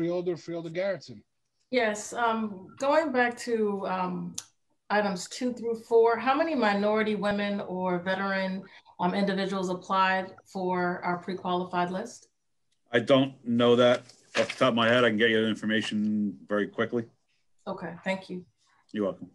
Freeholder, Freeholder Garretson. Yes, um, going back to um, items two through four, how many minority women or veteran um, individuals applied for our pre-qualified list? I don't know that off the top of my head. I can get you that information very quickly. Okay, thank you. You're welcome.